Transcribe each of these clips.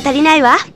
が足りないわ。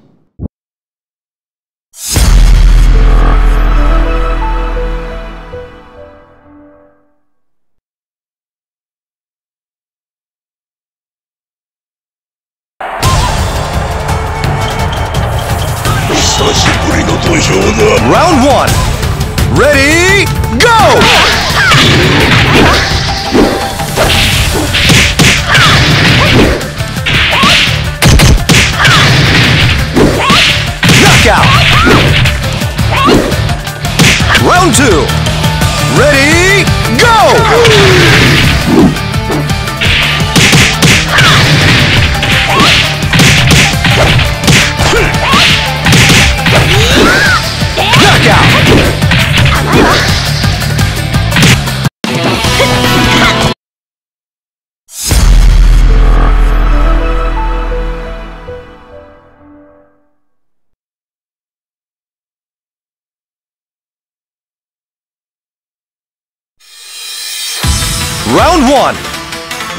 Round one.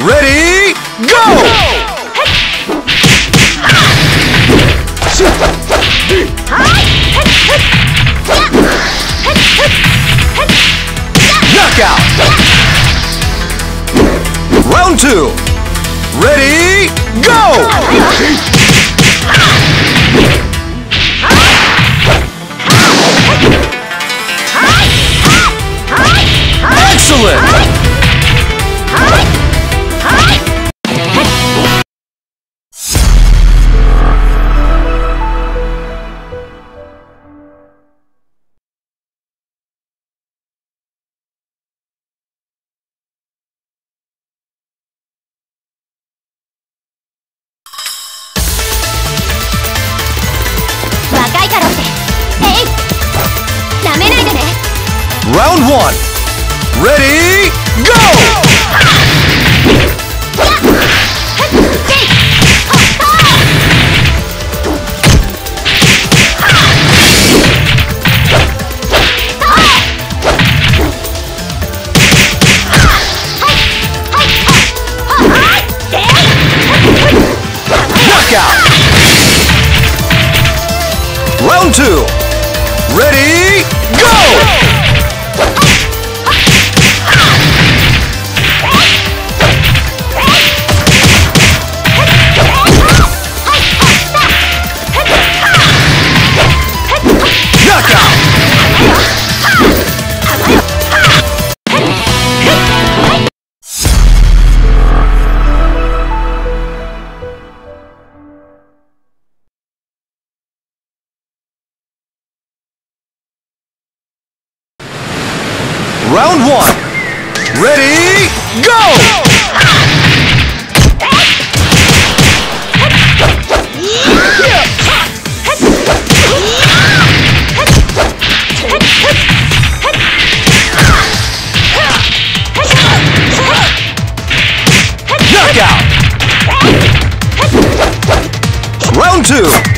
Ready, go! Knockout. Round two. Ready, go! Excellent!「Round one. Ready, go! Round two. Ready, go! Round one. Ready, go! Knockout! Round two.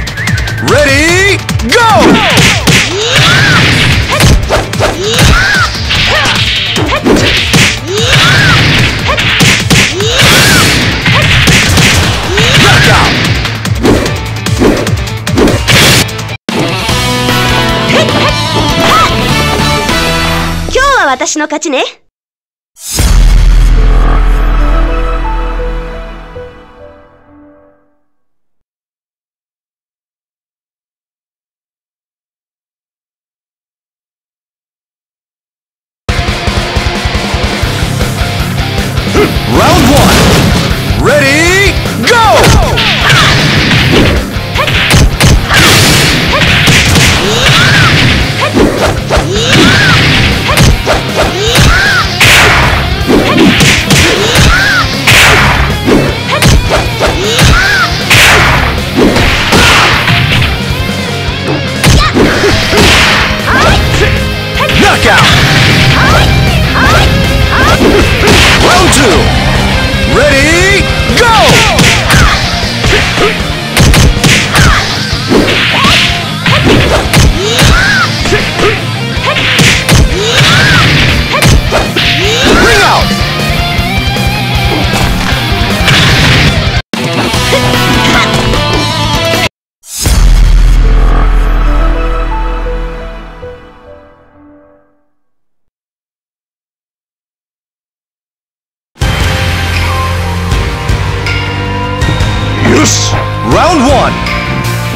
私の勝ちね。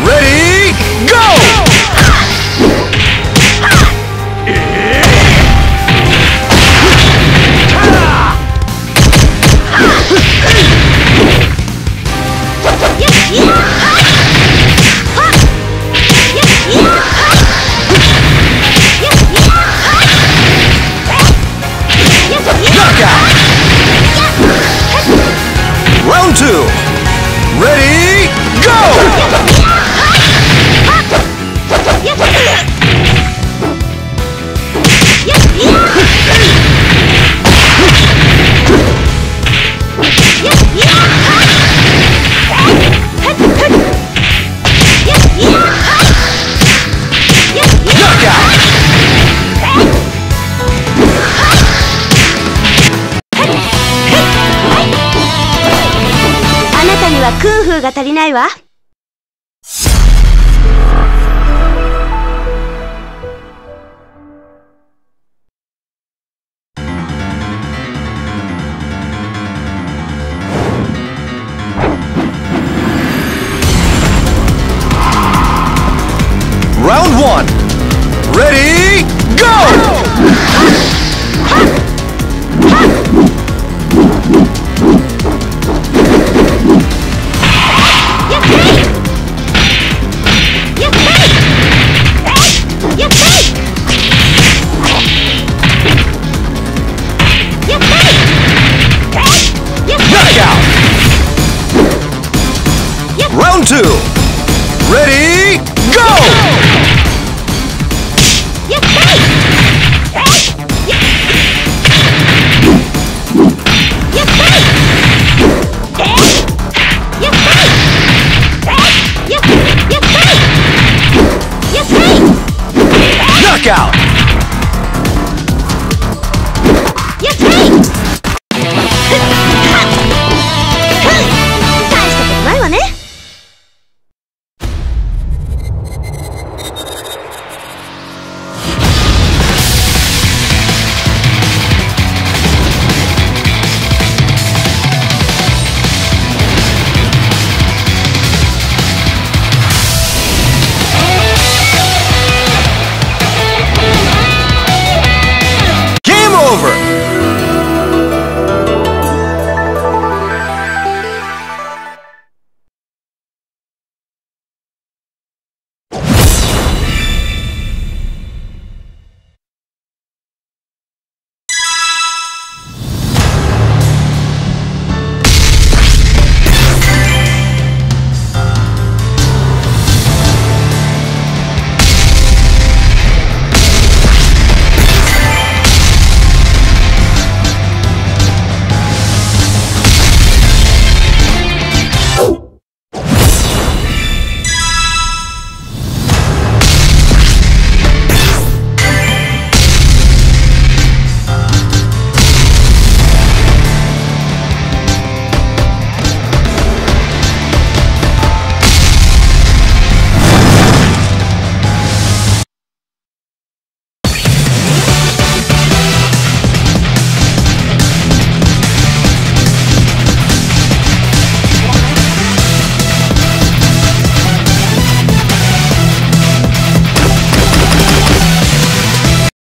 Ready, 夫婦が足りないわ。Round one. Ready, go!